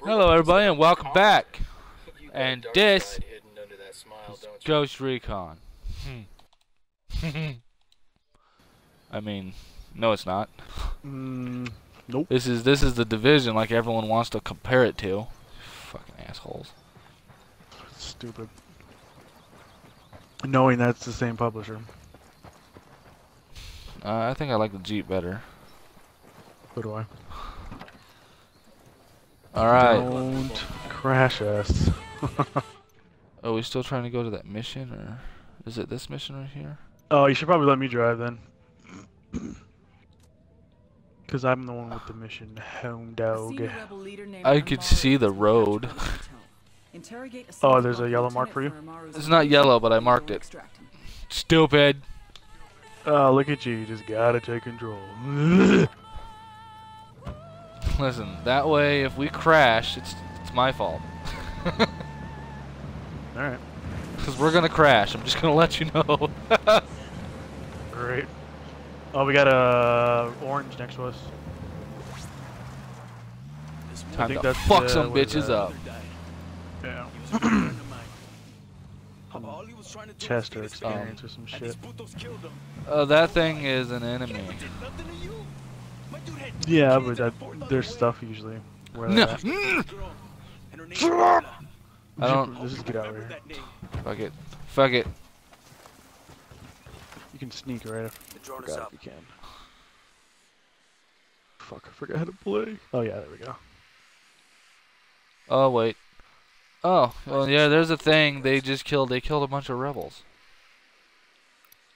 Hello, everybody, and welcome back. You got a And this side hidden under that smile, is? Ghost Recon. I mean, no, it's not. Mm, nope. This is this is the division, like everyone wants to compare it to. Fucking assholes. Stupid. Knowing that's the same publisher. Uh, I think I like the Jeep better. So do I. All right. Don't crash us. Are oh, we still trying to go to that mission, or is it this mission right here? oh, you should probably let me drive then. Because I'm the one with the mission, home dog. I could see the road. Oh, there's a yellow mark for you? It's not yellow, but I marked it. Stupid. Oh, look at you. You just gotta take control. Listen, that way, if we crash, it's it's my fault. Alright. Because we're gonna crash. I'm just gonna let you know. Great. Oh, we got a orange next to us. Time to fuck uh, some bitches up. Yeah. Chester experience or some shit. Uh, that thing is an enemy. Yeah, but that, there's stuff usually. Where No. that- mm. I don't. Let's just get out of here. Fuck it. Fuck it. You can sneak right if forgot if you can. Fuck, I forgot how to play. Oh yeah, there we go. Oh wait. Oh well, yeah. There's a thing. They just killed. They killed a bunch of rebels.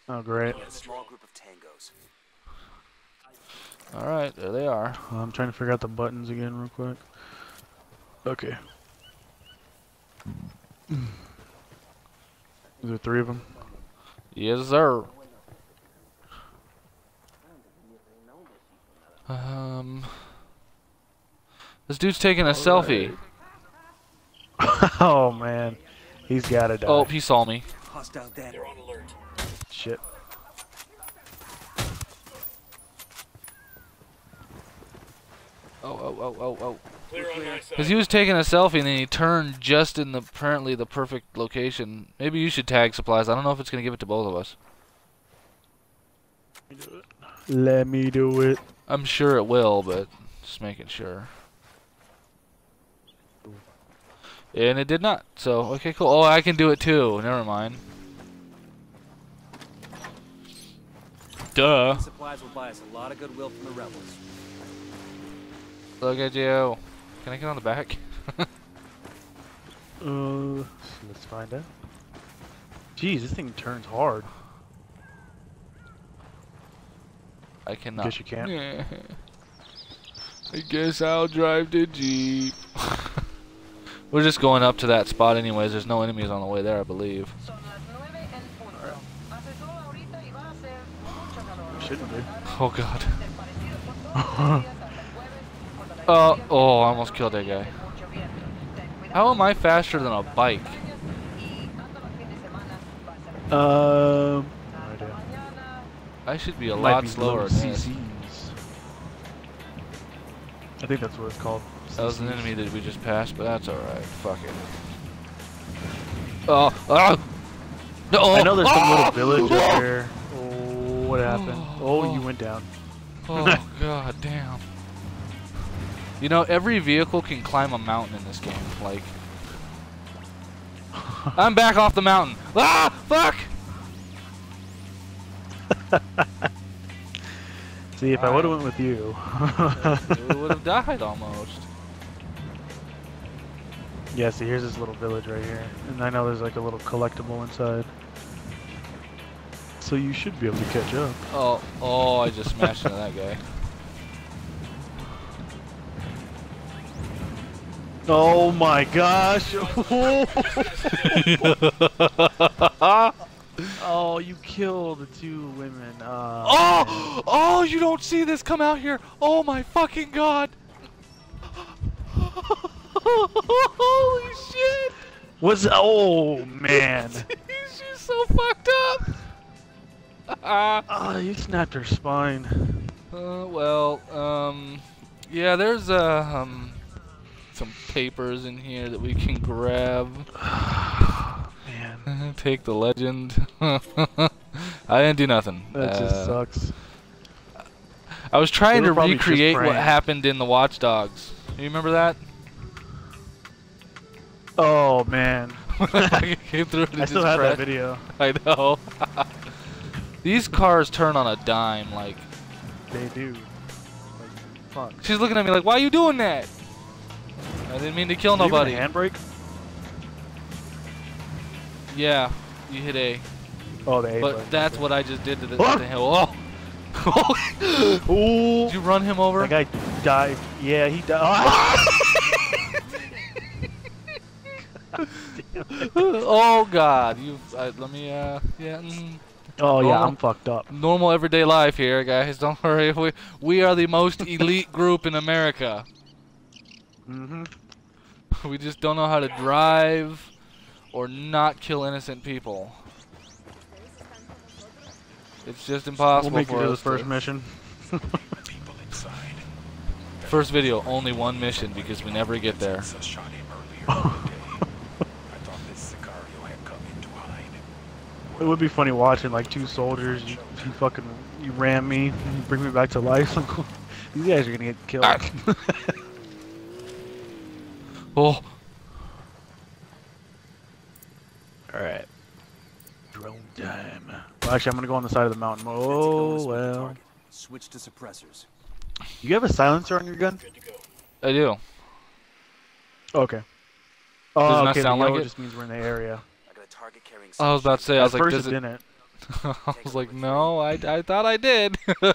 Oh great. A small group of tangos. All right, there they are. I'm trying to figure out the buttons again real quick. Okay. Is there three of them? Yes, sir. Um. This dude's taking a selfie. oh man, he's gotta die. Oh, he saw me. Hostile down. They're on alert. shit. Oh, oh, oh, oh, oh. Clear on my Because he was taking a selfie and then he turned just in the apparently the perfect location. Maybe you should tag supplies. I don't know if it's gonna give it to both of us. Let me do it. I'm sure it will, but just making sure. And it did not. So okay, cool. Oh, I can do it too. Never mind. Duh. Supplies will buy us a lot of goodwill from the rebels. Look at you. Can I get on the back? Uh, let's find out. Jeez, this thing turns hard. I cannot. Guess you can't. Yeah. I guess I'll drive the Jeep. We're just going up to that spot anyways. There's no enemies on the way there, I believe. Son las nueve en punto. Hace sol ahorita y va a hacer mucho calor. Shouldn't be. Oh god. la Oh, oh, I almost killed that guy. mucho viento. Ten cuidado How am I faster than a bike? y anda los fines de semana va a ser Um, no hasta idea. mañana. I should be a lot be slower low than this. CCs. I think that's what it's called. That was an enemy that we just passed, but that's alright. Fuck it. Oh, oh! No, oh, I know there's some oh, little ah! village oh, up ah! there. Oh, what happened? Oh, you went down. Oh, god damn. You know, every vehicle can climb a mountain in this game. Like, I'm back off the mountain. Ah, fuck! See, if I would have went with you. we would have died almost. yeah, see, here's this little village right here. And I know there's like a little collectible inside. So you should be able to catch up. Oh, oh, I just smashed into that guy. Oh my gosh! oh, you killed the two women. Uh, Oh, oh, you don't see this come out here. Oh my fucking god. Holy shit. Was oh man! He's just so fucked up. Uh, Oh, you snapped her spine. uh, well, um, yeah, there's uh, um, some papers in here that we can grab. Man, Take the legend. I didn't do nothing. that just Uh, sucks. I was trying to just recreate what happened in the Watch Dogs. You remember that? Oh man, I came through and I still have that video. I know. These cars turn on a dime. Like They do. Like, fuck. she's looking at me like, "Why are you doing that?" I didn't mean to kill Did nobody. Handbrake? Yeah, you hit A. Oh, the A But button, that's what I just did to the, Oh! the hill. Oh. Ooh, Did you run him over? that guy died. Yeah, he died. oh God! You uh, let me. Uh, yeah. Mm, oh yeah, Oh. I'm fucked up. normal everyday life here, guys. Don't worry. We we are the most elite group in America. Mm-hmm. We just don't know how to drive or not kill innocent people. It's just We'll impossible make it for to the first to- mission. First video, only one mission because we never get there. It would be funny watching like two soldiers. You, you fucking you ram me, you bring me back to life. These guys are gonna get killed. Oh, All right. Drone time. Well, actually, I'm gonna go on the side of the mountain. Tactical Oh is with the well. Switch to suppressors. You have a silencer on your gun? Good to go. I do. Okay. Oh, Does it not okay. sound like yellow it? just means we're in the area. I got a target carrying. I was about to say, I At was like, first does it it? didn't. I was like, no, I, I thought I did.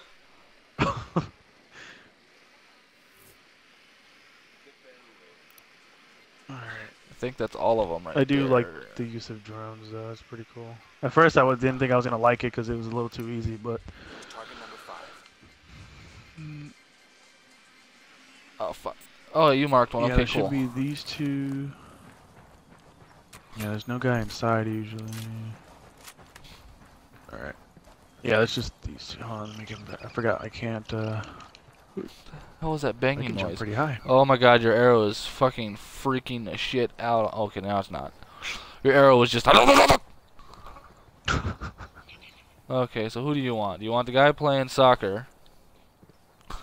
think that's all of them right I do there. like the use of drones though. It's pretty cool. At first, I was, didn't think I was gonna like it because it was a little too easy, but Target number five. Oh fuck. Oh, you marked one. yeah, okay, there cool. should be these two. Yeah, there's no guy inside usually. Alright. Yeah, it's just these two. Hold on, let me get that. I forgot I can't, uh, What was that banging can jump noise? pretty high. Oh my god, your arrow is fucking freaking the shit out. Okay, now it's not. Your arrow was just. okay, so who do you want? Do you want the guy playing soccer?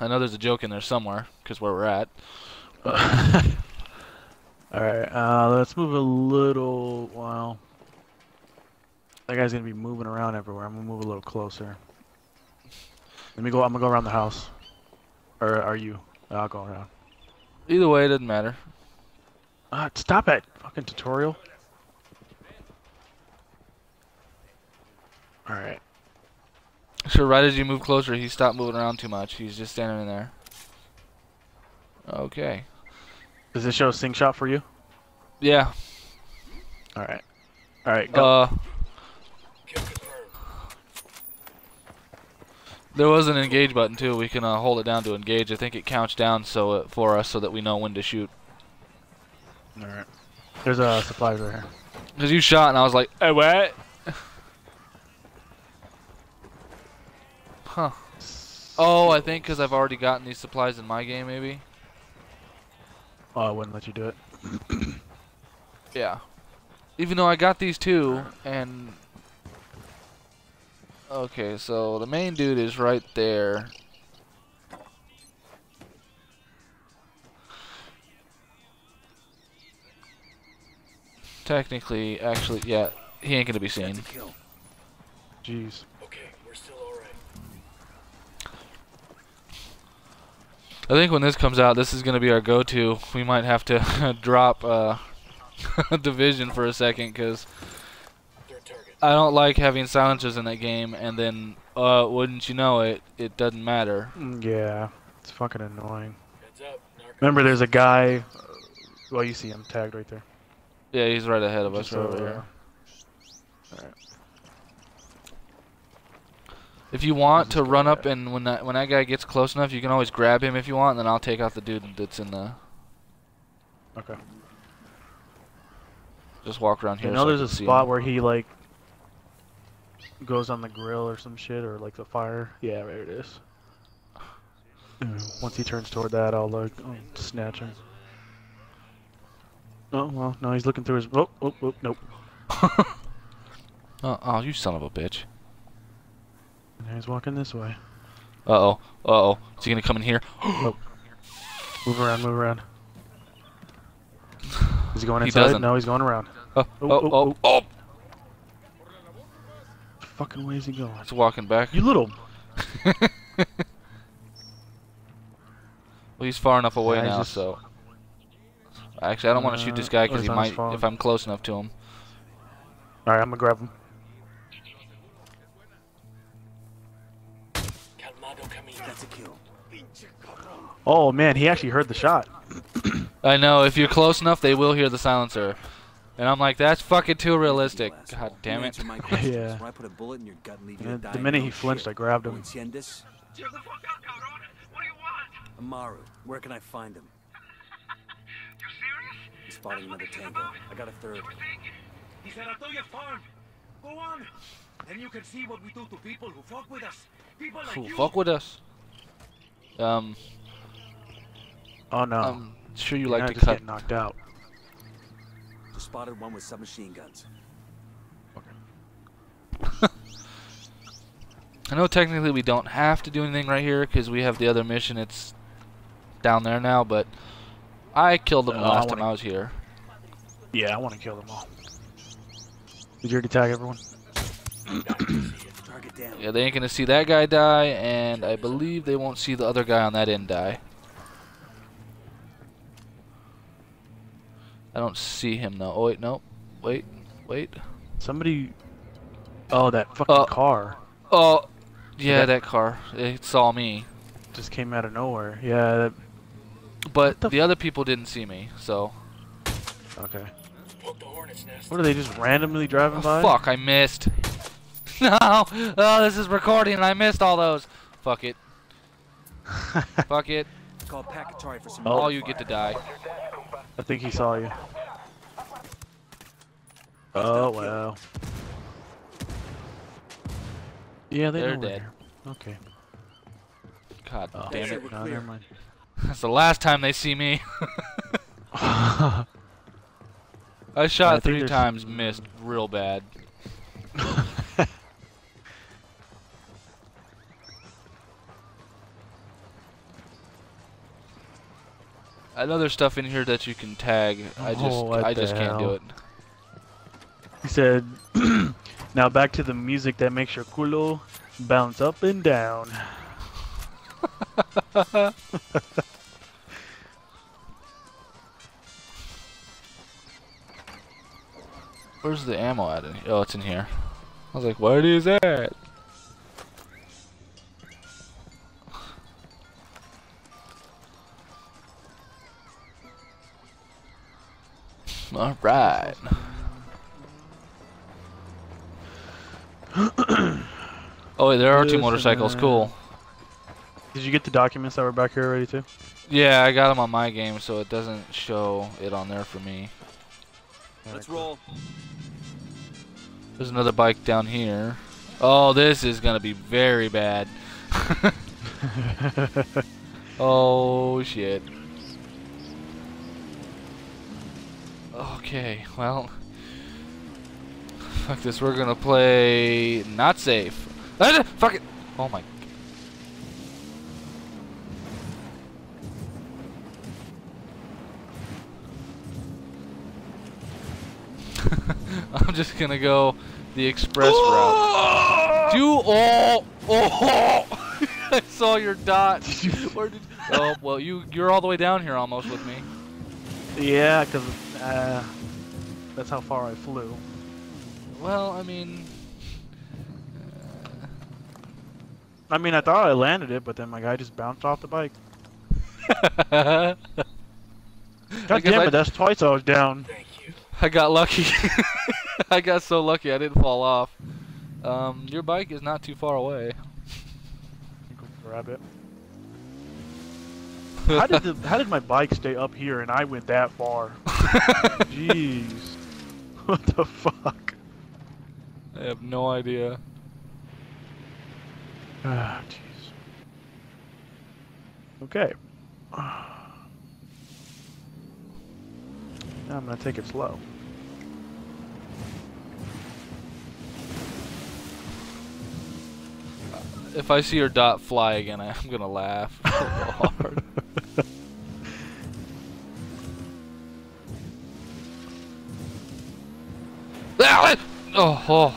I know there's a joke in there somewhere, because where we're at. Alright, uh, let's move a little, well, that guy's gonna be moving around everywhere. I'm gonna move a little closer. Let me go, I'm gonna go around the house. Or are you? I'll go around. Either way, it doesn't matter. Uh, stop it! Fucking tutorial. Alright. So right as you move closer, he stopped moving around too much. He's just standing in there. Okay. Does this show a sync shot for you? Yeah. Alright. Alright, go. Uh, Kill confirmed. There was an engage button too. We can uh, hold it down to engage. I think it counts down so uh, for us so that we know when to shoot. Alright. There's uh, supplies right here. Cause you shot and I was like, hey, what? Huh. Oh, I think because I've already gotten these supplies in my game, maybe. Oh, I wouldn't let you do it. Yeah. Even though I got these two, and okay, so the main dude is right there. Technically, actually, yeah, he ain't gonna be seen. That's a kill. Jeez. Okay, we're still alright. I think when this comes out, this is gonna be our go-to. We might have to drop uh, division for a second, cause Third target. I don't like having silencers in that game, and then, uh, wouldn't you know it, it doesn't matter. Mm, Yeah, it's fucking annoying. Heads up. Remember, there's a guy. uh, Well, you see him tagged right there. Yeah, he's right ahead of us Just right over over here. there. If you want to run up and when that when that guy gets close enough, you can always grab him if you want, and then I'll take out the dude that's in the. Okay. Just walk around here. You so know, I there's can a spot him. where he like goes on the grill or some shit, or like the fire. Yeah, there it is. Once he turns toward that, I'll like I'll snatch him. Oh well, no, he's looking through his. Oh, oh, oh nope. Oh, oh, you son of a bitch. And he's walking this way. Uh oh. Uh oh. Is he gonna come in here? Move around, move around. Is he going inside? doesn't. No, he's going around. Oh, Oh, oh, oh, oh, oh. Fucking way is he going? He's walking back. You little. well, he's far enough away Yeah, now, just- so. Actually, I don't want to shoot this Uh, guy because he might, if I'm close enough to him. All right, I'm gonna grab him. Calmado camino. That's a kill. Oh man, he actually heard the shot. I know, if you're close enough, they will hear the silencer. And I'm like, that's fucking too realistic. God damn it. answer my questions. Yeah. I put a bullet in your gut and leave And to the minute he flinched, shit. I grabbed him. entiendes? The fuck out, cabrón. What do you want? Amaru, where can I find him? You serious? He's spotting another tango. I got a third. He's at Atoya farm. Go on. Then you can see what we do to people who fuck with us. People like Who you. fuck with us? Um, Oh no. I'm sure you You're like not to just cut. knocked out. Just spotted one with submachine guns. Okay. I know technically we don't have to do anything right here because we have the other mission. It's down there now, but I killed them Uh, the I last time wanna- I was here. Yeah, I want to kill them all. Did you already tag everyone? Yeah, they ain't gonna see that guy die, and I believe they won't see the other guy on that end die. I don't see him though. Oh wait, no, wait, wait. Somebody. Oh, that fucking Uh, car Oh, yeah, that- that car. It saw me, just came out of nowhere. Yeah. That, but the the other people didn't see me. So, okay. Poke the hornet's nest. What are they just randomly driving oh, by? fuck, I missed. no, oh, this is recording, and I missed all those. Fuck it. Fuck it. Call Packatari for some Oh. All you get to die. I think he saw you. Oh well. Yeah, they They're know we're dead. here. Okay. God Oh, damn it. No, never mind. That's the last time they see me. I shot I three times, missed real bad. There's stuff in here that you can tag. I oh, just Oh, I just can't do it. he said, "Now back to the music that makes your culo bounce up and down." Where's the ammo at? In oh, it's in here. I was like, what is that? All right. oh, wait, there are two motorcycles. Cool. Did you get the documents that were back here already too? Yeah, I got them on my game, so it doesn't show it on there for me. Let's roll. There's another bike down here. Oh, this is gonna be very bad. oh shit. Okay, well, fuck this. We're gonna play not safe. Ah, fuck it. Oh my. I'm just gonna go the express route. You oh oh! I saw your dot. Where did? Oh well, you you're all the way down here almost with me. yeah, because uh, that's how far I flew. Well, I mean, I mean, I thought I landed it, but then my guy just bounced off the bike. I God guess damn I- it, that's twice I was down. Thank you. I got lucky. I got so lucky I didn't fall off. Um, your bike is not too far away. Go grab it. How did the how did my bike stay up here and I went that far? Jeez. What the fuck? I have no idea. Ah, jeez. Okay. Yeah, I'm gonna take it slow. If I see your dot fly again, I'm gonna laugh hard. Oh, oh.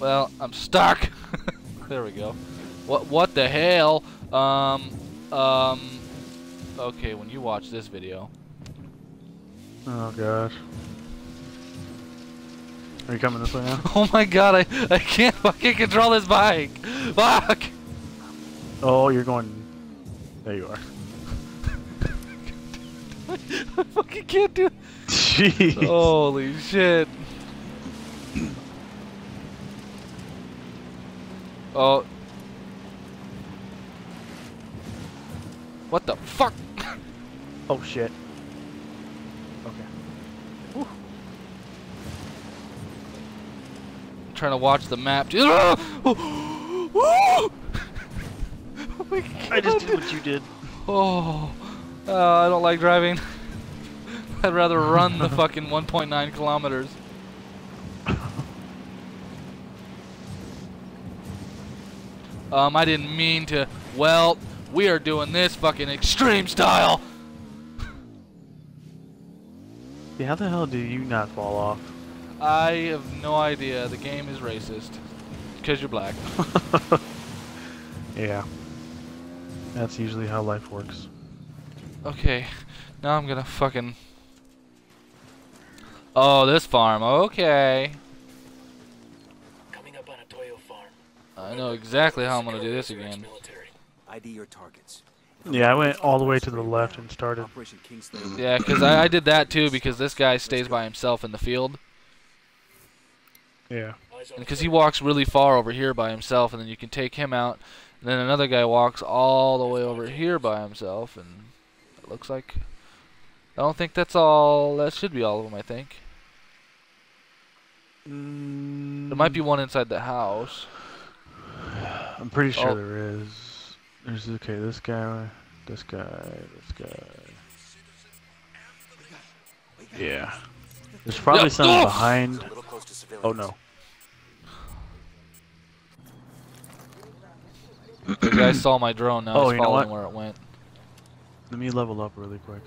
Well, I'm stuck. there we go. What? What the hell? Um. Um. Okay, when you watch this video. Oh gosh. Are you coming this way now? Oh my god, I I can't fucking control this bike. Fuck. Oh, you're going. There you are. I fucking can't do. Jeez. Holy shit. Oh. What the fuck? Oh shit. Okay. trying to watch the map. dude. Oh! Oh! Oh my I just did what you did. Oh, uh, I don't like driving. I'd rather run the fucking 1.9 kilometers. Um, I didn't mean to. Well, we are doing this fucking extreme style. Yeah, how the hell do you not fall off? I have no idea. The game is racist. Because you're black. Yeah. That's usually how life works. Okay, now I'm gonna fucking. Oh, this farm. Okay. Coming up on a Toyo farm. I know exactly how I'm gonna do this again. ID your targets. Yeah, I went all the way to the left and started. Operation Yeah, because I, I did that too because this guy stays by himself in the field. Yeah. Eyes on And the because he walks really far over here by himself, and then you can take him out. And then another guy walks all the way over here by himself, and it looks like. I don't think that's all. That should be all of them, I think. Mm, There might be one inside the house. I'm pretty sure Oh. there is. There's okay. This guy. This guy. This guy. Yeah. There's probably Yeah, something oh! behind. A little close to civilians. Oh no. The guy saw my drone. Now Oh, he's you know following what? where it went. Let me level up really quick.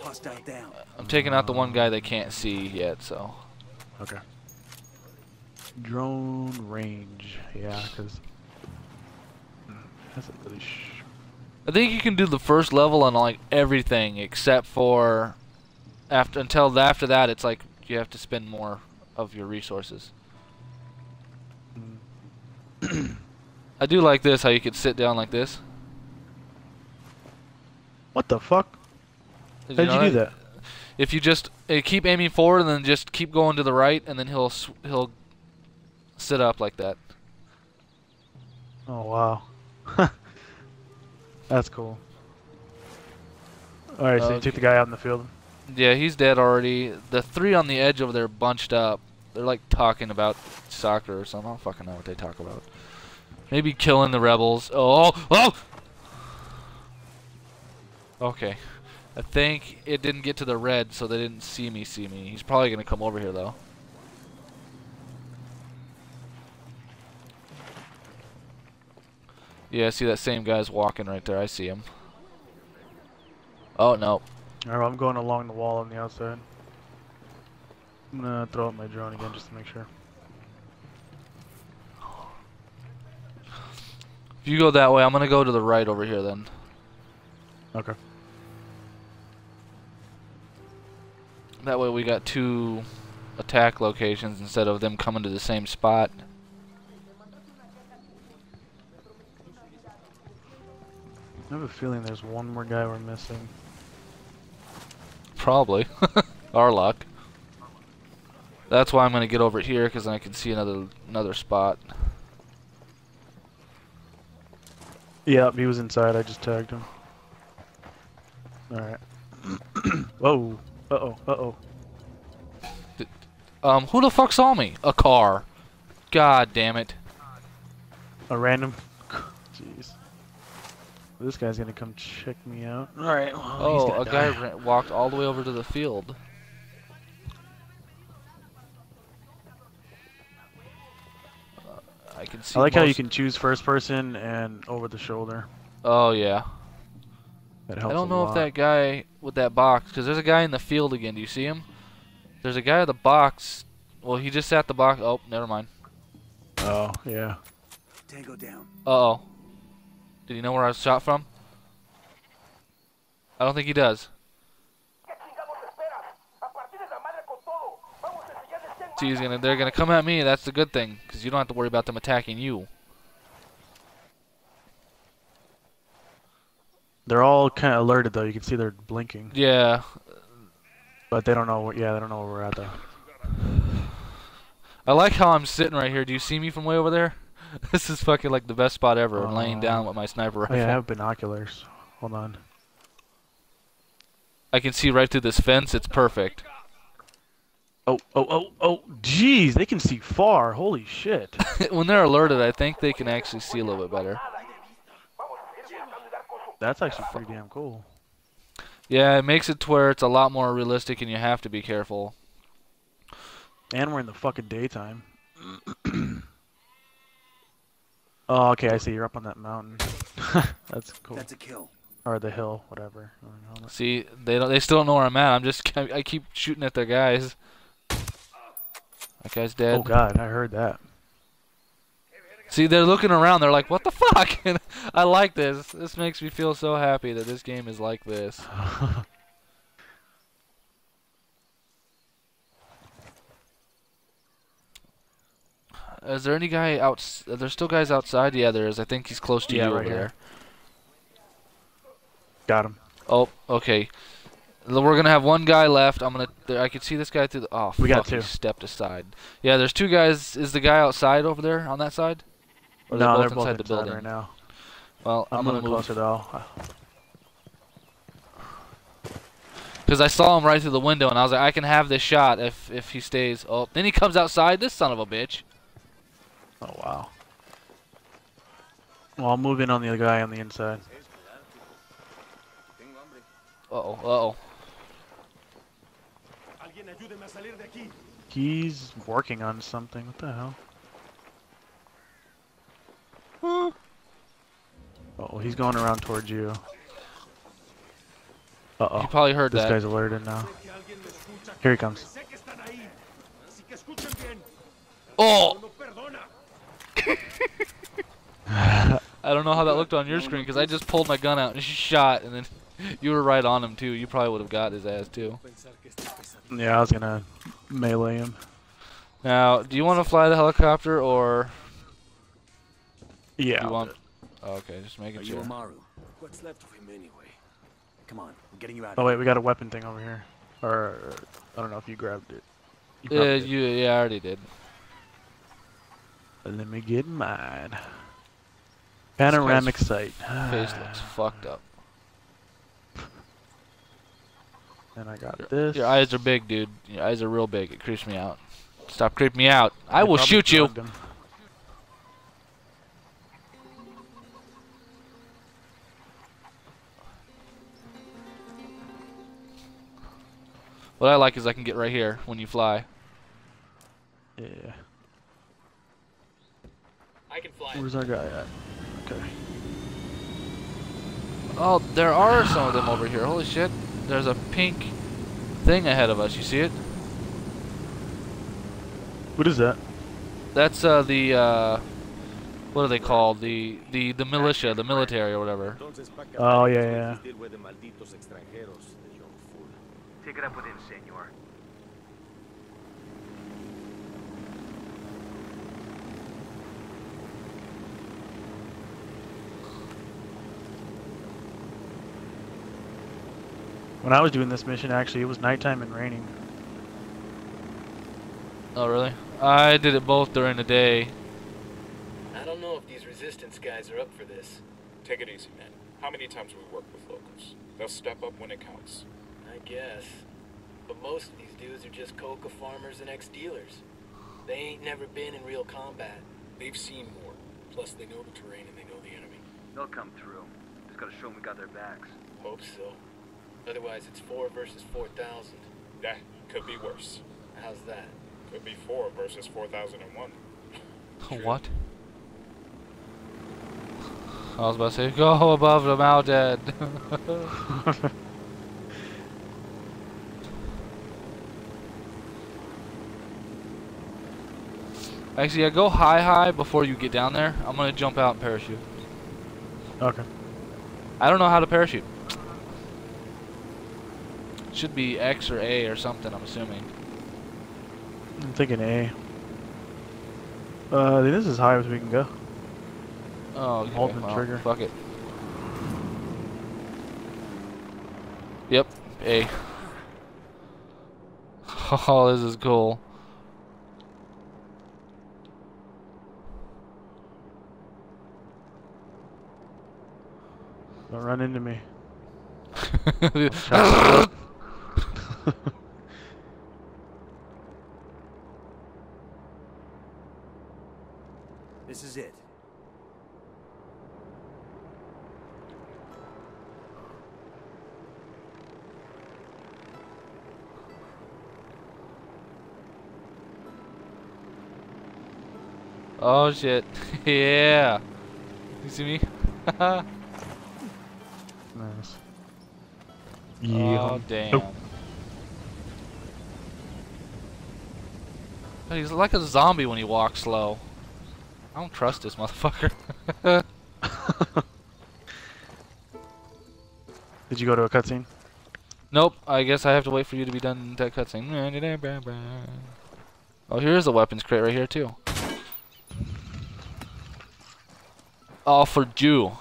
Down. You're giving yourself Hostile down. I'm taking out the one guy they can't see yet, so. Okay. Drone range. Yeah, because. That's a really sh. I think you can do the first level on like everything except for after until after that it's like you have to spend more of your resources. Mm. I do like this how you could sit down like this. What the fuck? How'd you do that? If you just uh, keep aiming forward and then just keep going to the right and then he'll s- he'll sit up like that. Oh wow. That's cool. Alright, so you took the guy out in the field. Yeah, he's dead already. The three on the edge over there bunched up. They're like talking about soccer or something. I don't fucking know what they talk about. Maybe killing the rebels. Oh, oh! Okay. I think it didn't get to the red, so they didn't see me see me. He's probably gonna come over here though. Yeah, I see that same guy's walking right there. I see him. Oh no. Alright, well, I'm going along the wall on the outside. I'm gonna throw up my drone again just to make sure. If you go that way, I'm gonna go to the right over here then. Okay. That way we got two attack locations instead of them coming to the same spot. I have a feeling there's one more guy we're missing. Probably. Our luck. That's why I'm gonna get over here because I can see another another spot. Yep, he was inside. I just tagged him. Alright. Whoa. Uh oh. Uh oh. Um, who the fuck saw me? A car. God damn it. A random. Jeez. This guy's gonna come check me out. All right. Well, Oh, gonna a guy die. ran, walked all the way over to the field. Uh, I can see. I like how you can choose first person and over the shoulder. Oh yeah. That I don't a know if that guy with that box, because there's a guy in the field again. Do you see him? There's a guy at the box. Well, he just sat the box. Oh, never mind. Oh yeah. Tango down. Uh oh. Did he know where I was shot from? I don't think he does. See, he's gonna. They're gonna come at me. That's the good thing, because you don't have to worry about them attacking you. They're all kind of alerted though. You can see they're blinking, Yeah. but they don't know. Where, yeah, they don't know where we're at though. I like how I'm sitting right here. Do you see me from way over there? this is fucking like the best spot ever. I'm laying Uh, down with my sniper Oh rifle. yeah, I have binoculars. Hold on. I can see right through this fence. It's perfect. Oh oh oh oh. Jeez, they can see far. Holy shit. when they're alerted, I think they can actually see a little bit better. That's actually pretty damn cool. Yeah, it makes it to where it's a lot more realistic, and you have to be careful. And we're in the fucking daytime. oh, okay. I see. You're up on that mountain. That's cool. That's a kill. Or the hill, whatever. I don't know. See, they don't. They still don't know where I'm at. I'm just. I keep shooting at their guys. That guy's dead. Oh god, I heard that. See, they're looking around. They're like, "What the fuck?" And I like this. This makes me feel so happy that this game is like this. Uh, is there any guy out? Uh, there's still guys outside? Yeah, there is. I think he's close to Yeah, you right over here. there. Got him. Oh, okay. We're gonna have one guy left. I'm gonna. There, I can see this guy through the. Oh, We got fuck, he two. stepped aside. Yeah, there's two guys. Is the guy outside over there on that side? Or no, they're they're both both inside the building. right now. Well, I'm, I'm, gonna moving move closer though. because I saw him right through the window, and I was like, I can have this shot if if he stays. Oh, then he comes outside. This son of a bitch. Oh wow. Well, I'll move in on the other guy on the inside. Uh oh. Uh oh. Alguien ayúdeme a salir de aquí. He's working on something. What the hell? Oh, he's going around towards you. Uh-oh. You probably heard This that. guy's alerted now. Que alguien me escucha. Here he comes. Sé que están ahí. Así que escuchen bien. Oh! I don't know how that looked on your screen because I just pulled my gun out and shot, and then you were right on him too. You probably would have got his ass too. Yeah, I was gonna melee him. Now, do you want to fly the helicopter or Yeah. you want? do Oh, okay, just Are making you sure. Amaru? What's left of him anyway? Come on, I'm getting you out. Oh wait, we got a weapon thing over here. Or I don't know if you grabbed it. You Yeah, did. you. Yeah, I already did. Let me get mine. Panoramic sight. Face looks fucked up. And I got this. Your eyes are big, dude. Your eyes are real big. It creeps me out. Stop creeping me out. I They will shoot you. him. What I like is I can get right here when you fly. Yeah. I can fly. Where's our guy at? Okay. Oh, there are some of them over here. Holy shit. There's a pink thing ahead of us. You see it? What is that? That's uh the uh what are they called? The the the militia, the military or whatever. Oh yeah, yeah. Take it up with him, senor. When I was doing this mission, actually, it was nighttime and raining. Oh really? I did it both during the day. I don't know if these resistance guys are up for this. Take it easy, man. How many times we work with locals? They'll step up when it counts. I guess. But most of these dudes are just coca farmers and ex-dealers. They ain't never been in real combat. They've seen more. Plus, they know the terrain and they know the enemy. They'll come through. Just gotta show them we got their backs. Hope so. Otherwise, it's four versus 4,000. That could be worse. How's that? Could be four versus 4001. what? I was about to say, go above the mountain. Actually, yeah, go high, high before you get down there. I'm gonna jump out and parachute. Okay. I don't know how to parachute. Should be X or A or something, I'm assuming. I'm thinking A. Uh, this is as high as we can go. Oh, okay. Hold the well, trigger. Fuck it. Yep, A. Oh, this is cool. Don't run into me. This is it. oh shit. yeah. You see me? nice. Oh damn. Nope. He's like a zombie when he walks slow. I don't trust this motherfucker. Did you go to a cutscene? Nope, I guess I have to wait for you to be done that cutscene. Oh, here's a weapons crate right here too. All for Jew.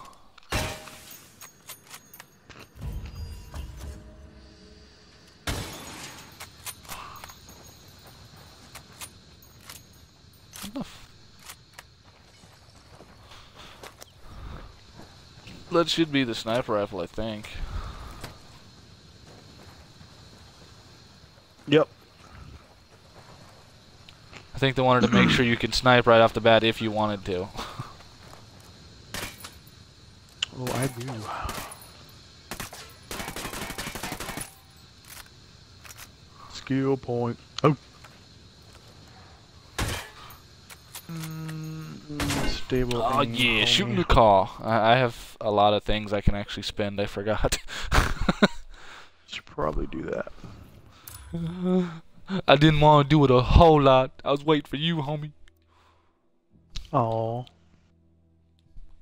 That should be the sniper rifle, I think. Yep. I think they wanted to make sure you could snipe right off the bat if you wanted to. Oh, I do. Skill point. Oh. Mm, stable. Oh yeah, shooting the car. I, I have a lot of things I can actually spend. I forgot. Should probably do that. I didn't want to do it a whole lot. I was waiting for you, homie. Oh.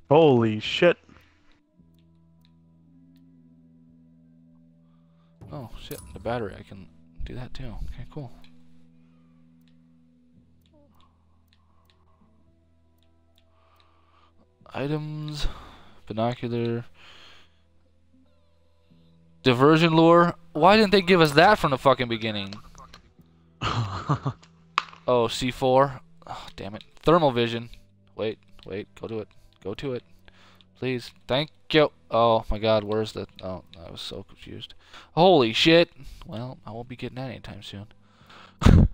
Holy shit. Oh shit, the battery. I can do that too. Okay, cool. Items, binocular, diversion lure. Why didn't they give us that from the fucking beginning? Oh, C4. Oh, damn it. Thermal vision. Wait, wait, go to it. Go to it. Please. Thank you. Oh my god, where's the... Oh, I was so confused. Holy shit. Well, I won't be getting that anytime soon.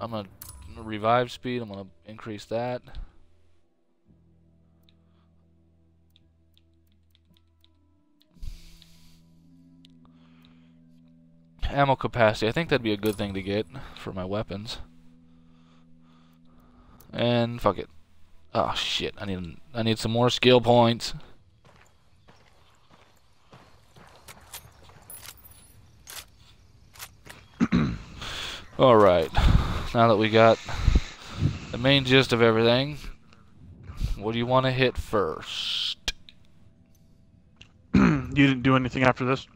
I'm gonna revive speed. I'm gonna increase that. Ammo capacity. I think that'd be a good thing to get for my weapons. And fuck it. Oh shit! I need I need some more skill points. All right. Now that we got the main gist of everything, what do you want to hit first? you didn't do anything after this?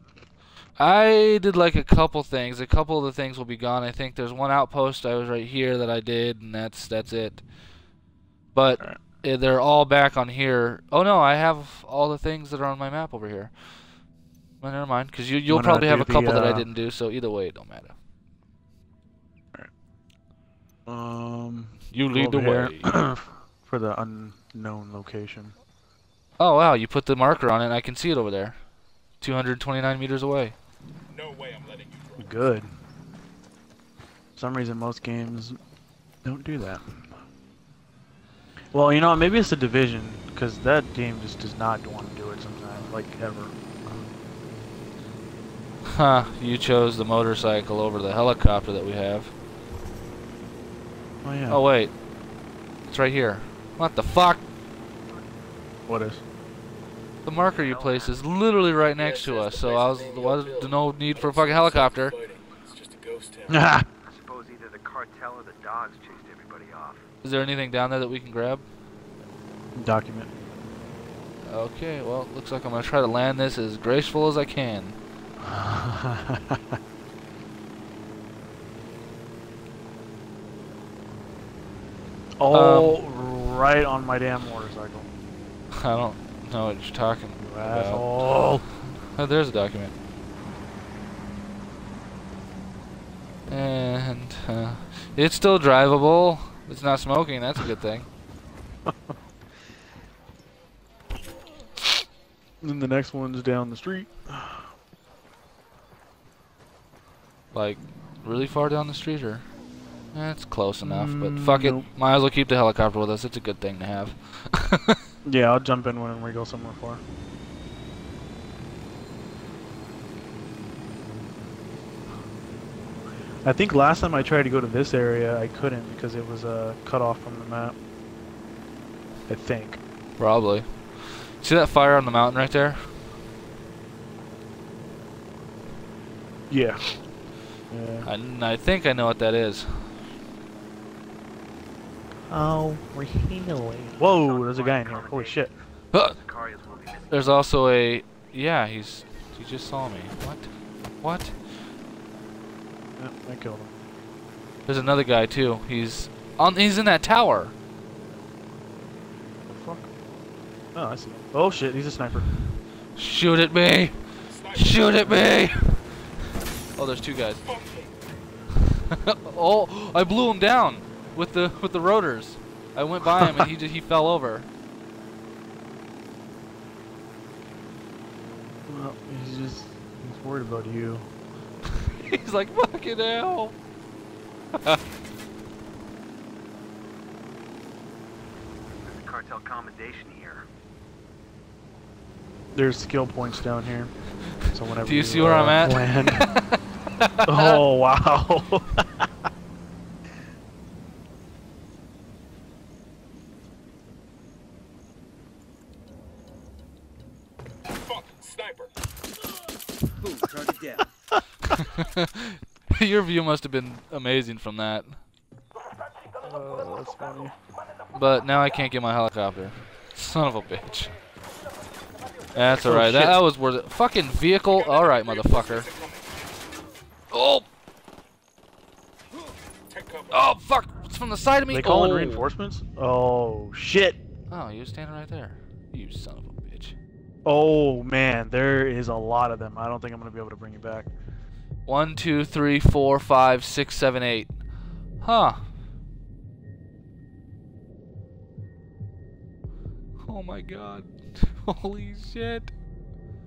I did like a couple things. A couple of the things will be gone. I think there's one outpost I was right here that I did, and that's that's it. But Alright. eh, they're all back on here. Oh no, I have all the things that are on my map over here. Well, never mind, because you you'll probably have a couple the, that I uh, didn't do. So either way, it don't matter. Um, You go lead the over way. for the unknown location. Oh wow, you put the marker on it. and I can see it over there. 229 meters away. No way I'm letting you drive. Good. For some reason, most games don't do that. Well, you know, what, maybe it's the division because that game just does not want to do it sometimes, like ever. Huh, you chose the motorcycle over the helicopter that we have. Oh yeah. Oh, wait. It's right here. What the fuck? what is? The marker you placed is literally right next to us, so I was, was no need for a fucking helicopter. It's just a ghost town. Ah, I suppose either the cartel or the dogs chased everybody off. Is there anything down there that we can grab? Document. Okay, well, looks like I'm gonna try to land this as graceful as I can. oh, right on my damn motorcycle. I don't know what you're talking You about. asshole. Oh, there's a document. And uh, it's still drivable. It's not smoking. That's a good thing. And the next one's down the street. Like, really far down the street, or? It's close enough, but fuck Mm, nope. it. Might as well keep the helicopter with us. It's a good thing to have. Yeah, I'll jump in when we go somewhere far. I think last time I tried to go to this area, I couldn't because it was uh, cut off from the map. I think. Probably. See that fire on the mountain right there? Yeah. Yeah. I, I think I know what that is. Oh, we're. Whoa, there's a guy in here. Holy shit. Huh! Sicarios will be missing. There's also a. Yeah, he's. He just saw me. What? What? Yep, I killed him. There's another guy too. He's on. He's in that tower. The fuck? Oh, I see him. Oh shit, he's a sniper. Shoot at me! Shoot at me! Oh, there's two guys. Oh, I blew him down with the with the rotors. I went by him and he just, he fell over. Well, he's just he's worried about you. He's like fucking hell. There's a cartel commendation here. There's skill points down here. So whenever Do you see where uh, I'm at? land- oh wow. Fuck. Sniper. Boom, target down. Your view must have been amazing from that. oh, that's funny. But now I can't get my helicopter. Son of a bitch. That's Oh, alright. That, that was worth it. Fucking vehicle. Alright, motherfucker. Oh! Oh, fuck! It's from the side of me. They call in oh. reinforcements? Oh shit. Oh, you was standing right there. You son of a bitch. Oh man, there is a lot of them. I don't think I'm gonna be able to bring you back. One, two, three, four, five, six, seven, eight. Huh. Oh my god. Holy shit.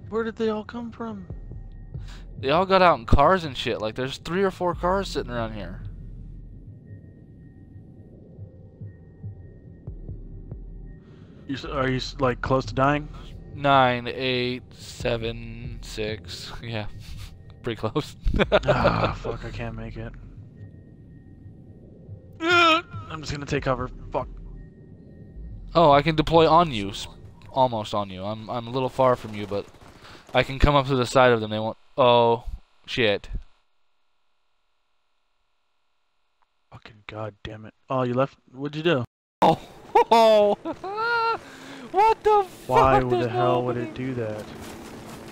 Where did they all come from? They all got out in cars and shit. Like, there's three or four cars sitting around here. You are you like close to dying? Nine, eight, seven, six. Yeah. Pretty close. ah, fuck! I can't make it. I'm just gonna take cover. Fuck. Oh, I can deploy on you. Almost on you. I'm I'm a little far from you, but I can come up to the side of them. They won't. Oh, shit. Fucking god damn it! Oh, you left. What'd you do? Oh, Oh. what the fuck? Why would There's the hell would it do that?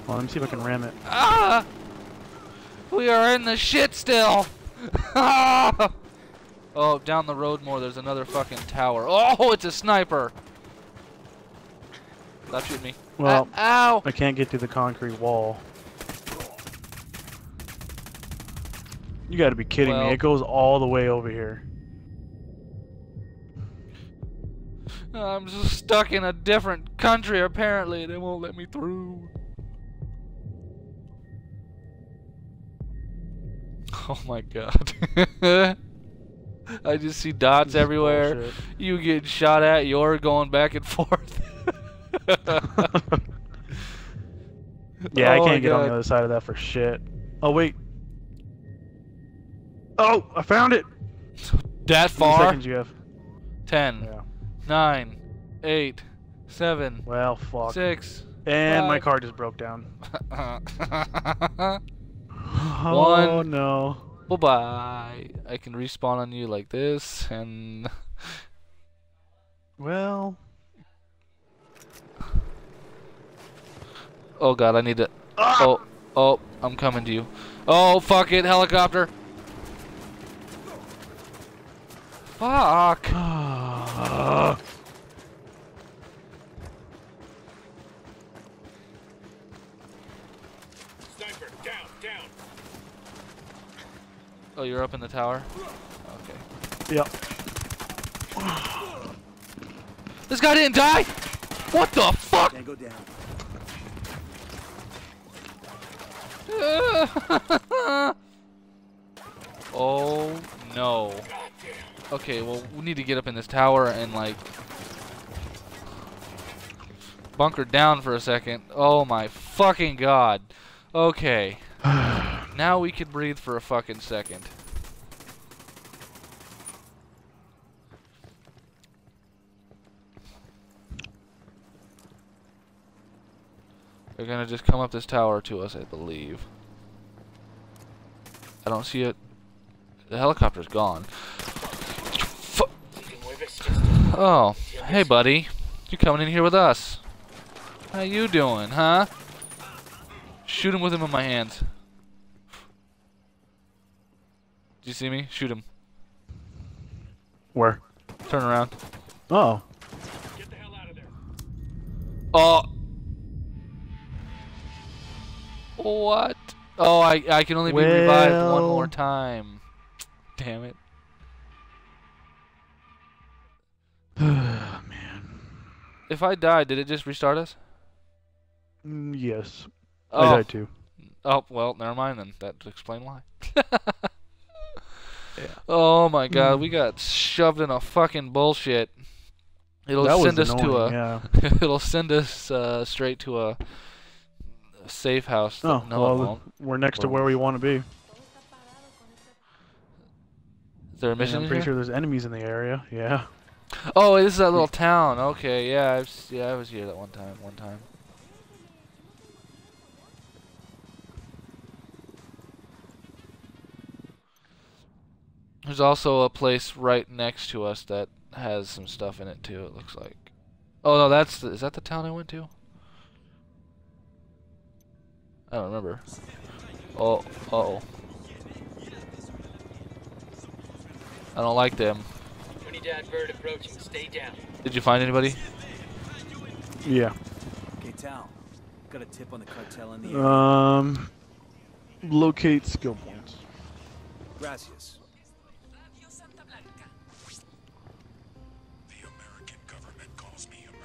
Well, let me see if I can ram it. Ah! We are in the shit still. Oh, down the road more. There's another fucking tower. Oh, it's a sniper. Stop shooting me. Well, Ah, ow! I can't get through the concrete wall. You gotta be kidding Well- me. It goes all the way over here. I'm just stuck in a different country. Apparently, they won't let me through. Oh my god. I just see dots everywhere. bullshit. You get shot at, you're going back and forth. Yeah, I Oh my can't get on the other side of that for shit. Oh wait. Oh, I found it. That How many far? seconds you have? 10, Yeah. 9, 8, 7, Well, fuck. 6. and my car just broke down. Oh One. no. bye. I can respawn on you like this, and Well. oh god, I need to. Ah! Oh, oh, I'm coming to you. Oh, fuck it, helicopter. Fuck. Ah. Sniper, down, down. Oh, you're up in the tower? Okay. Yep. This guy didn't die? What the fuck? Tango down. oh no. Okay, well we need to get up in this tower and like bunker down for a second. Oh my fucking god. Okay. Now we can breathe for a fucking second. They're gonna just come up this tower to us, I believe. I don't see it. The helicopter's gone. Oh, hey buddy. You coming in here with us? How you doing, huh? Shoot him with him in my hands. Did you see me? Shoot him. Where? Turn around. Oh. Get the hell out of there. Oh. What? Oh, I I can only be revived one more time. Damn it. Man. If I died, did it just restart us? Mm, Yes. Oh, I died too. oh well, never mind then. That would explain why. Oh my god, we got shoved in a fucking bullshit. It'll that send us to a. annoying, yeah. it'll send us uh, straight to a, safe house. Oh, no, well, we're next to where we want to be. Is there a mission I'm pretty here? sure there's enemies in the area. Yeah. Oh, this is that little town. Okay, yeah, I've, yeah, I was here that one time. One time. There's also a place right next to us that has some stuff in it too. It looks like. Oh no, that's the, is that the town I went to? I don't remember. Oh, uh oh. I don't like them. Unidad bird approaching. Stay down. Did you find anybody? Yeah. Okay, Tal. Got a tip on the cartel in the area. Um. Locate skill points. Gracias.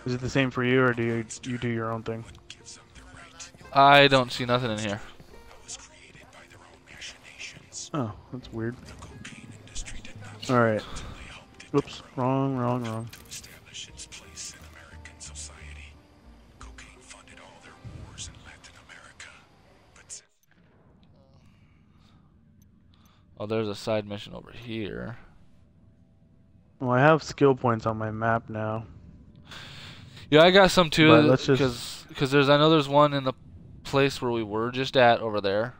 Is it the same for you, or do you you do your own thing? gives them the right. I don't see nothing in here. I was created by their own machinations. Oh, that's weird. The cocaine industry did not All right. until they helped it Oops. Wrong. Wrong. Wrong. to establish its place in American society. Cocaine funded all their wars in Latin America. But since Oh, there's a side mission over here. Well, I have skill points on my map now. Yeah, I got some too. But just- Because because there's I know there's one in the place where we were just at over there,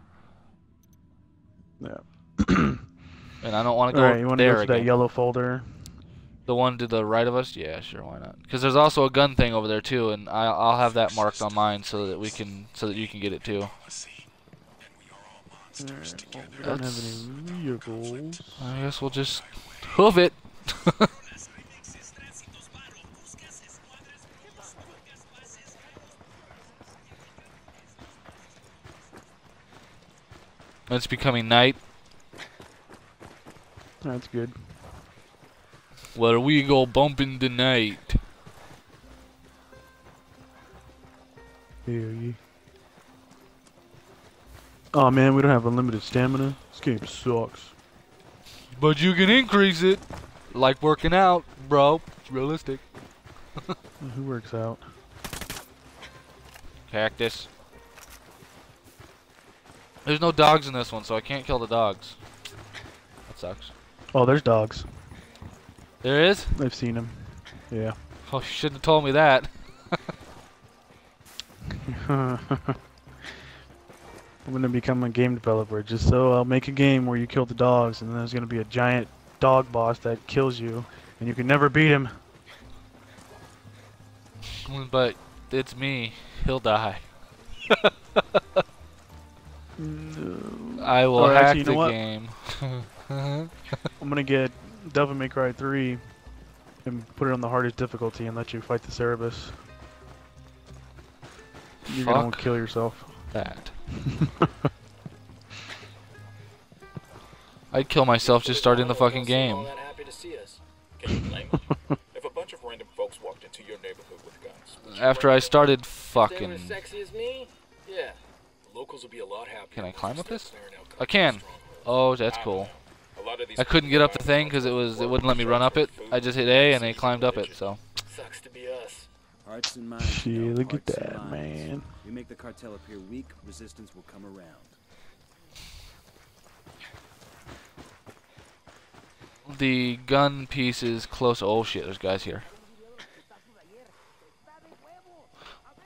Yeah. and I don't want to All go right. You want to there go to again. that yellow folder? The one to the right of us? Yeah, sure, why not? Because there's also a gun thing over there too, and I, I'll have that marked on mine so that we can so that you can get it too. policy, and we are all monsters Alright, together. well, we don't have any vehicles. I guess we'll just hoof it. it's becoming night. That's good. Where we go bumping tonight. Ye. Oh man, we don't have unlimited stamina. This game sucks. But you can increase it. Like working out, bro. It's realistic. Who works out? Cactus. There's no dogs in this one, so I can't kill the dogs. That sucks. Oh, there's dogs. There is? I've seen them. Yeah. Oh, you shouldn't have told me that. I'm gonna become a game developer just so I'll make a game where you kill the dogs and then there's gonna be a giant dog boss that kills you and you can never beat him. Mm, but it's me. He'll die. I will oh, Or hack actually, you know the what? game. I'm gonna get Devil May Cry 3 and put it on the hardest difficulty and let you fight the Cerberus. You're gonna kill yourself. that. I'd kill myself just starting the fucking Don't seem all game. that happy to see us. Can you blame them? if a bunch of random folks walked into your neighborhood with guns, would you After run I away? started If they fucking. Locals will be a lot happier. Can I climb you up this? I can. Oh, that's cool. know. A lot of these I couldn't get up the thing because it was it wouldn't let me run up it. I just hit A and it climbed up it. So Sucks to be us. Hearts and minds. you know, Shit, look at that, man. We make the cartel appear weak, resistance will come around. the gun piece is close. Oh shit, there's guys here.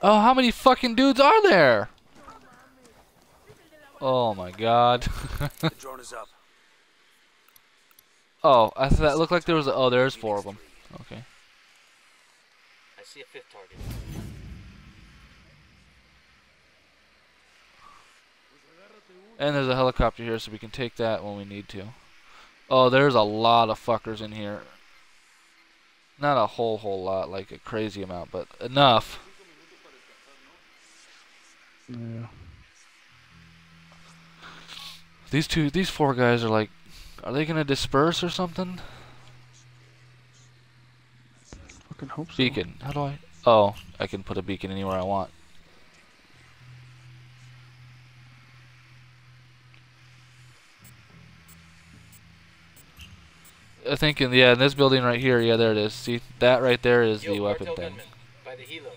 Oh, how many fucking dudes are there? Oh my god. The drone is up. oh, I thought that looked like there was. Oh, there's four of them. Okay. I see a fifth target. And there's a helicopter here, so we can take that when we need to. Oh, there's a lot of fuckers in here. Not a whole whole lot, like a crazy amount, but enough. Yeah. These two, these four guys are like, are they gonna disperse or something? Fucking hope so. Beacon. How do I? Oh, I can put a beacon anywhere I want. I think in yeah, in this building right here, yeah, there it is. See that right there is Yo, the weapon cartel thing. gunman, by the helo.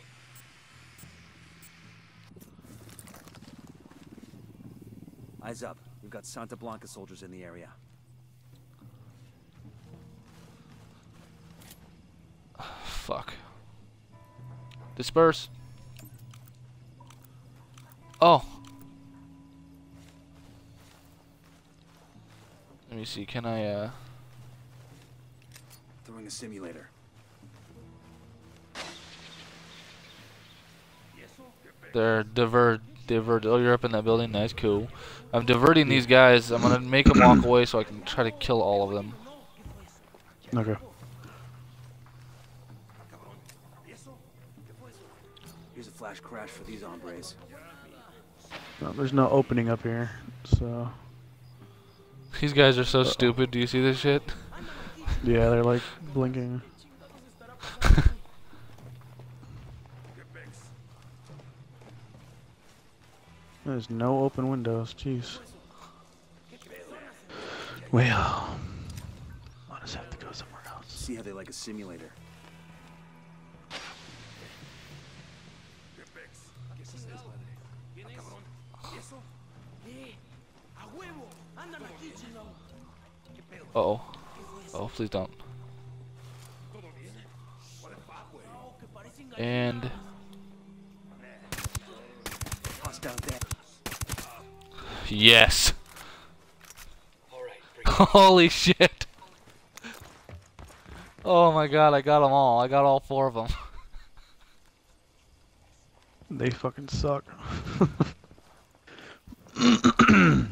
Eyes up. Got Santa Blanca soldiers in the area. Fuck. Disperse. Oh. Let me see. Can I uh? Throwing a simulator. They're divert, divert. Oh, you're up in that building. Nice, cool. I'm diverting these guys. I'm gonna make them walk away so I can try to kill all of them. Okay. Here's a flash crash for these hombres. No, there's no opening up here, so These guys are so stupid. Do you see this shit? yeah, they're like blinking. There's no open windows. Jeez. Well, I'll just have to go somewhere else. See how they like a simulator. Uh oh. Oh, please don't. And Hostile dead. Yes. Right, Holy shit. Oh my god, I got them all. I got all four of them. They fucking suck.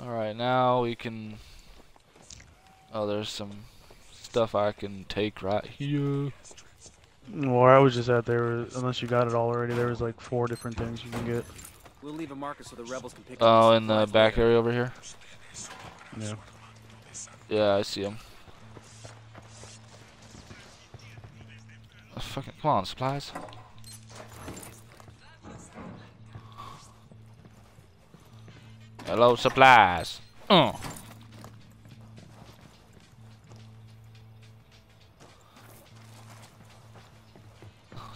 Alright, now we can... Oh, there's some stuff I can take right here. Where I was just at, there unless you got it all already, there was like four different things you can get. We'll leave a marker so the rebels can pick up Oh, in the back later. area over here? Yeah. Yeah, I see them. Fucking, come on, supplies. Hello, supplies. Uh.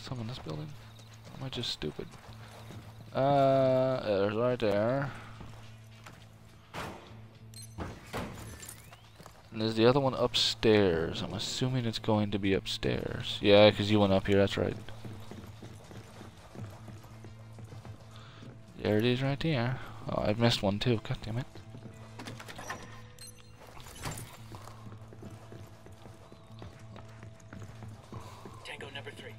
Someone in this building? Am I just stupid? Uh, there's right there. And there's the other one upstairs. I'm assuming it's going to be upstairs. Yeah, because you went up here, that's right. There it is right there. Oh, I've missed one too. God damn it. Tango number three.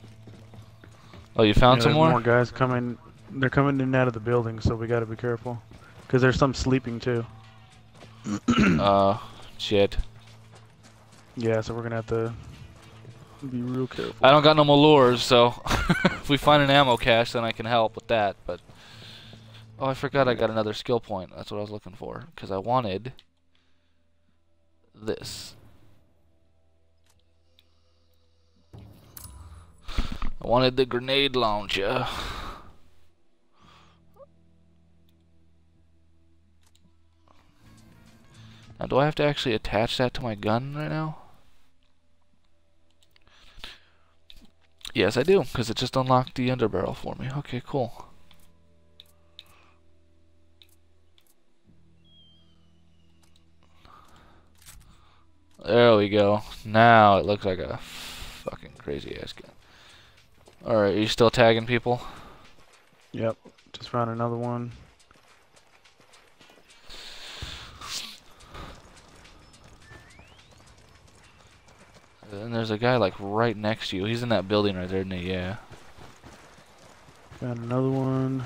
Oh, you found Yeah, some more? more guys coming. They're coming in and out of the building, so we gotta be careful. Cause there's some sleeping too. uh, shit. Yeah, so we're gonna have to be real careful. I don't got no more lures, so if we find an ammo cache, then I can help with that. But oh, I forgot I got another skill point. That's what I was looking for because I wanted this. I wanted the grenade launcher. Now, do I have to actually attach that to my gun right now? Yes, I do, because it just unlocked the underbarrel for me. Okay, cool. There we go. Now it looks like a fucking crazy ass gun. Alright, are you still tagging people? Yep. Just found another one. And there's a guy like right next to you. He's in that building right there, isn't he? Yeah. Got another one.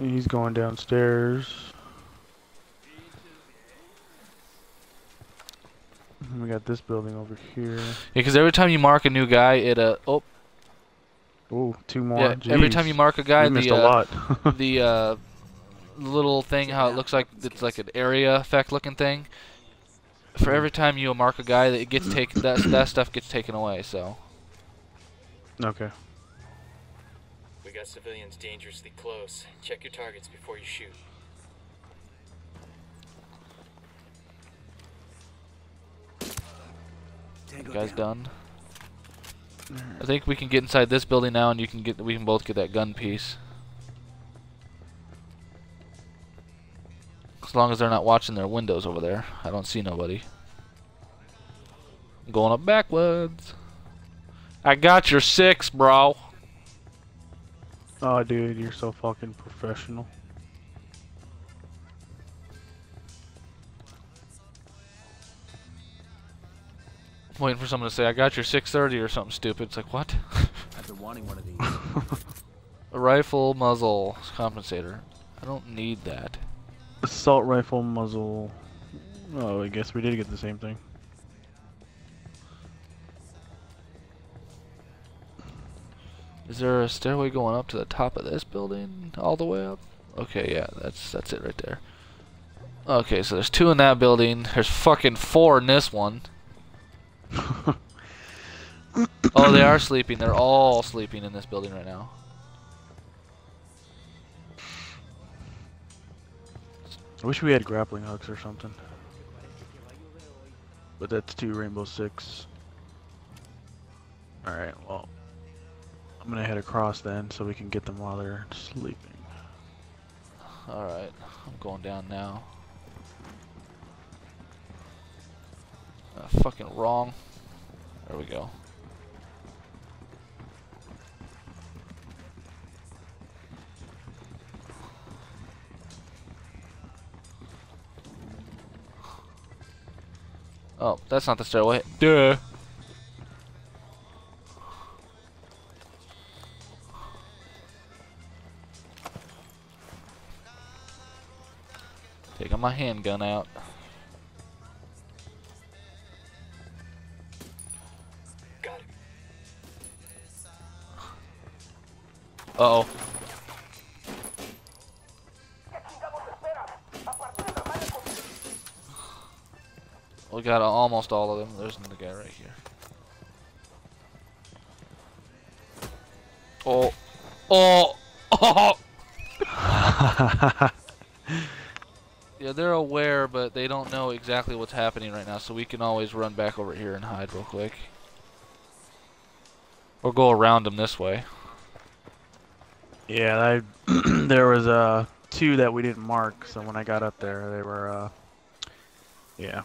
He's going downstairs. And we got this building over here. Yeah, because every time you mark a new guy, it uh oh Oh, two more. yeah. Every time you mark a guy, missed the a uh, lot. the uh, little thing, how it looks like it's like an area effect looking thing. For every time you mark a guy, it gets taken. That that stuff gets taken away. So okay. We got civilians dangerously close. Check your targets before you shoot. Tango guy's down. done. I think we can get inside this building now, and you can get. We can both get that gun piece. As long as they're not watching their windows over there. I don't see nobody. I'm going up backwards. I got your six, bro. Oh, dude, you're so fucking professional. waiting for someone to say, I got your 630 or something stupid. It's like, what? I've been wanting one of these. A rifle muzzle compensator. I don't need that. Assault rifle muzzle. Oh, I guess we did get the same thing. Is there a stairway going up to the top of this building all the way up? Okay, yeah, that's that's it right there. Okay, so there's two in that building. There's fucking four in this one. oh, they are sleeping. They're all sleeping in this building right now. I wish we had grappling hooks or something. But that's two Rainbow Six. Alright, well. I'm gonna head across then so we can get them while they're sleeping. Alright, I'm going down now. Uh, fucking wrong. There we go. Oh, that's not the stairway. Duh. Taking my handgun out. Uh oh. We got almost all of them. There's another guy right here. Oh. Oh. Oh. Yeah, they're aware, but they don't know exactly what's happening right now, so we can always run back over here and hide real quick. Or go around them this way. Yeah, I, there was uh two that we didn't mark, so when I got up there, they were uh, yeah.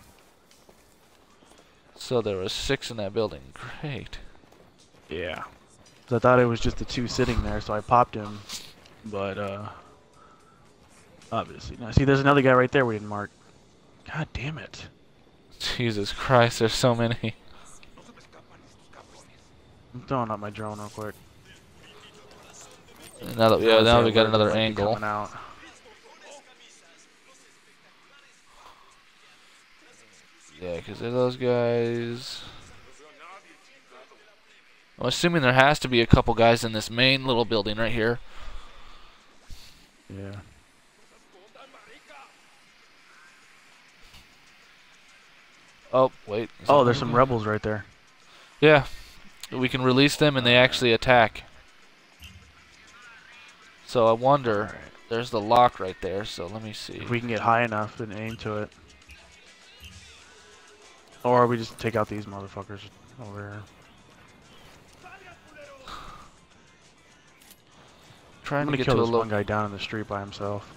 So there was six in that building. Great. Yeah. So I thought it was just the two sitting there, so I popped him, but uh, obviously now see there's another guy right there we didn't mark. God damn it! Jesus Christ, there's so many. I'm throwing up my drone real quick. Now that, yeah, now we got another might be angle. coming out. Yeah, because they're those guys. I'm assuming there has to be a couple guys in this main little building right here. Yeah. Oh, wait. Oh, there's some rebels right there. Yeah. We can release them and they actually attack. So I wonder. There's the lock right there, so let me see. If we can get high enough and aim to it. Or we just take out these motherfuckers over here. Trying to get kill to this one guy down in the street by himself.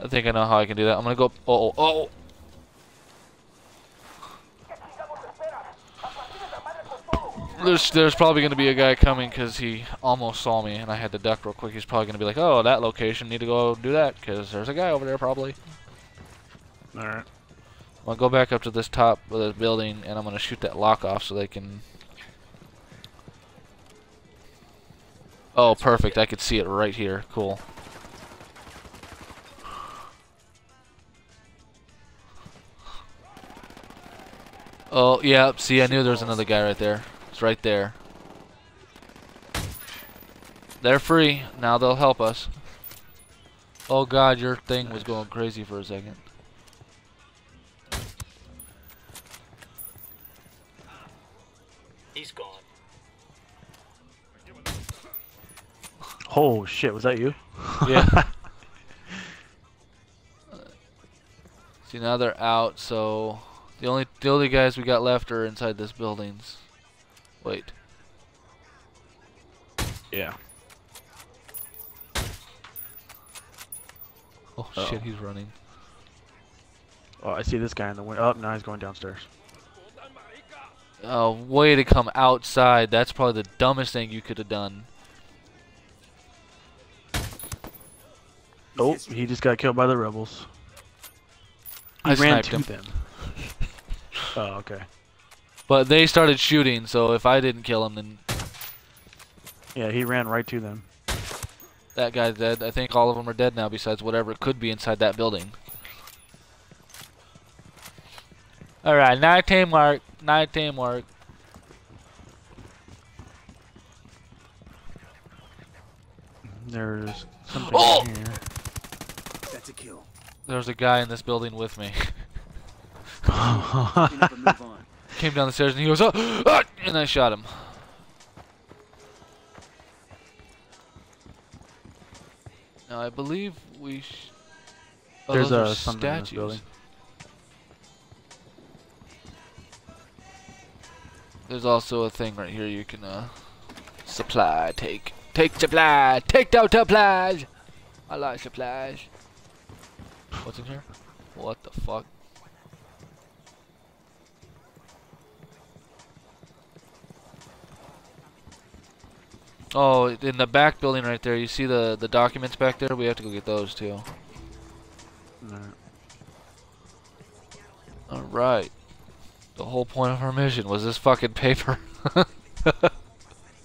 I think I know how I can do that. I'm gonna go. Oh, oh, oh. There's, there's probably gonna be a guy coming because he almost saw me and I had to duck real quick. He's probably gonna be like, "Oh, that location, need to go do that because there's a guy over there probably." Alright. I'm gonna go back up to this top of the building and I'm gonna shoot that lock off so they can. Oh, perfect! I could see it right here. Cool. Oh, yeah. See, I knew there was another guy right there. It's right there. They're free. Now they'll help us. Oh god, your thing was going crazy for a second. He's gone. Oh shit, was that you? Yeah. See now they're out, so the only the only guys we got left are inside this buildings. Wait. Yeah. Oh Uh-oh. shit, he's running. Oh, I see this guy in the window. Oh, now he's going downstairs. Oh, way to come outside. That's probably the dumbest thing you could have done. Oh, he just got killed by the rebels. He I ran sniped to him. them. Oh, okay. But they started shooting, so if I didn't kill him, then Yeah, he ran right to them. that guy's dead. I think all of them are dead now, besides whatever could be inside that building. Alright, night teamwork. Night teamwork. There's something Oh! here. That's a kill. There's a guy in this building with me. Came down the stairs and he goes, oh, ah, and I shot him. Now I believe we. Sh oh, There's are uh, something in this statues. There's also a thing right here you can uh supply take take supply take those supplies. I like supplies. What's in here? What the fuck? Oh, in the back building right there, you see the the documents back there? We have to go get those too. Alright. Alright. The whole point of our mission was this fucking paper.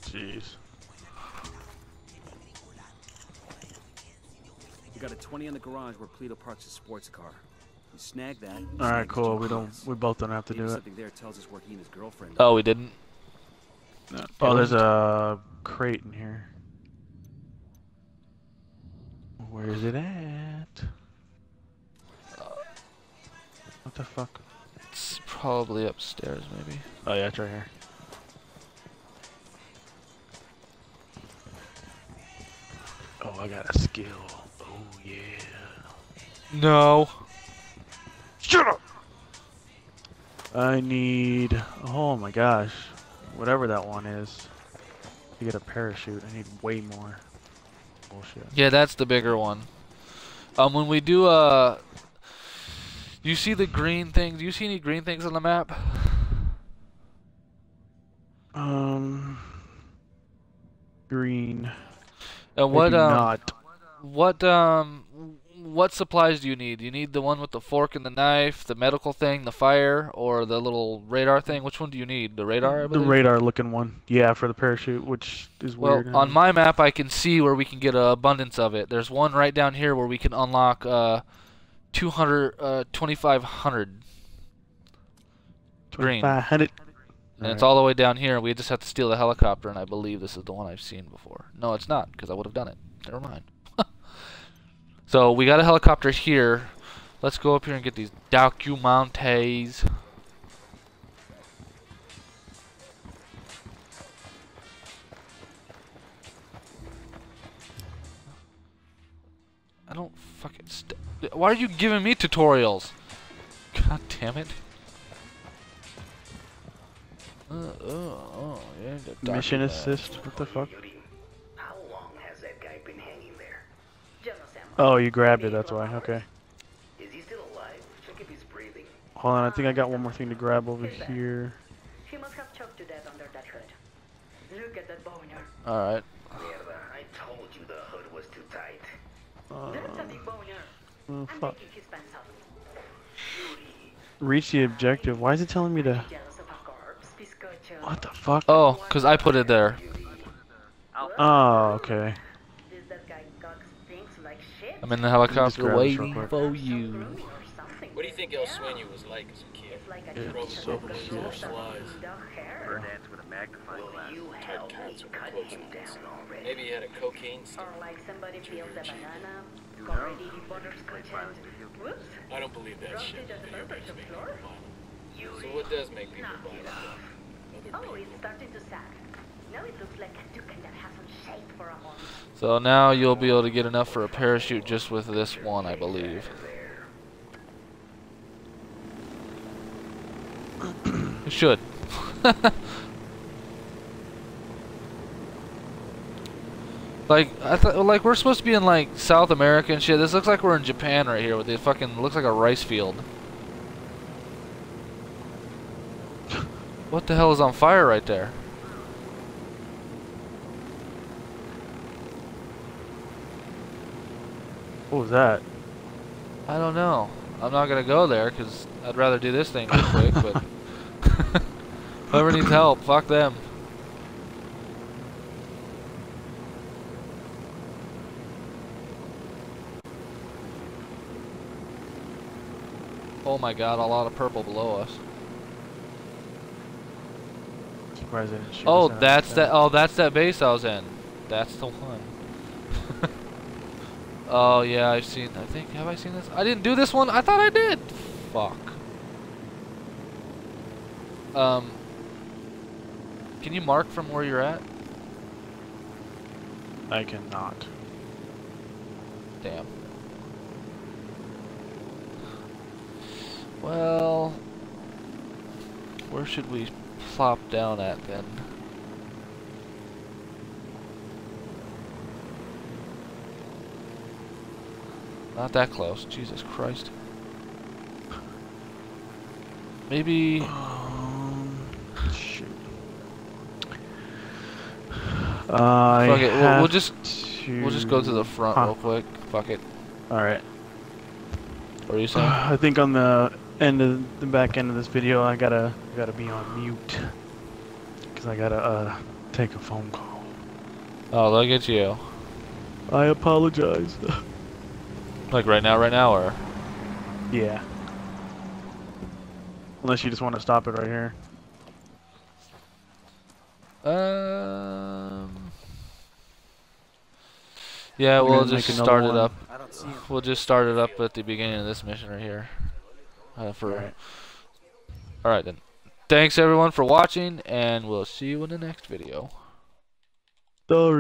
Jeez. We got a 20 in the garage where Pleto parks his sports car. We snag that. All snag right, the cool. We don't. We both don't have to Maybe do it. there tells us where he and his girlfriend oh, we didn't? Oh, there's a crate in here. Where is it at? What the fuck? It's probably upstairs, maybe. Oh yeah, it's right here. Oh, I got a skill. Oh yeah. No. Shut up! I need... Oh my gosh. Whatever that one is. To get a parachute, I need way more. Bullshit. Yeah, that's the bigger one. Um, when we do uh, you see the green things? Do you see any green things on the map? Um. Green. And I what um, not. what um, what supplies do you need? You need the one with the fork and the knife, the medical thing, the fire, or the little radar thing? Which one do you need? The radar. I The radar looking one. Yeah, for the parachute, which is Well, weird. on my map, I can see where we can get an abundance of it. There's one right down here where we can unlock uh, 200, uh, 2500, green. 500. and it's all the way down here. We just have to steal the helicopter, and I believe this is the one I've seen before. No, it's not, because I would have done it. Never mind. So we got a helicopter here. Let's go up here and get these documentes. I don't fucking. St Why are you giving me tutorials? God damn it. Uh, oh, oh, yeah, Mission assist. What the fuck? Oh, you grabbed it. That's why. Okay. Is he still alive? Check if he's breathing. Hold on. I think I got one more thing to grab over here. He must have choked to death under that hood. Look at that boner. Alright. Mierda, I told you the hood was too tight. Uh, That's a big boner. oh, fuck. taking his pants off. Reach the objective. Why is it telling me to? Jealous of our corpse, bizcocho. What the fuck? Oh, because I put it there. Oh, okay. This that guy Cox thinks like shit. I'm in the helicopter grab this real waiting quick. for you. Groovy. What do you think El Sueño was like as a kid? It's like a It's so with cute. no stuff Slides. with. Bird ants with a magnifying glass. you help me cut him down? Maybe he had a cocaine stick. Or like somebody peels a banana, You already know, butterscotch violent and video games. whoops, I don't believe that shit. roasted at the Video purpose games of make people violent. So what does make people violent? off. Other Oh, it's starting to sag. It. So now you'll be able to get enough for a parachute just with this one, I believe. You should. like I thought, like we're supposed to be in like South America and shit. This looks like we're in Japan right here with the fucking looks like a rice field. What the hell is on fire right there? What was that? I don't know. I'm not gonna go there because I'd rather do this thing real quick. But whoever needs help, fuck them. Oh my god, a lot of purple below us. Surprised I didn't shoot Oh, that's that. Oh, that's that base I was in. That's the one. oh yeah, I've seen. I think have I seen this? I didn't do this one. I thought I did. Fuck. Um. Can you mark from where you're at? I cannot. Damn. Well, where should we plop down at then? Not that close. Jesus Christ. Maybe. Um, shoot. Uh, Fuck it. We'll, we'll just we'll just go to the front Huh. real quick. Fuck it. All right. What are you saying? I think on the end of the back end of this video, I gotta gotta be on mute because I gotta uh take a phone call. Oh, look at you. I apologize. Like right now, right now, or yeah. Unless you just want to stop it right here. um. Yeah, we'll just start it up. I don't see. We'll just start it up at the beginning of this mission right here. Uh, for Alright. all right then. Thanks everyone for watching, and we'll see you in the next video. Sorry.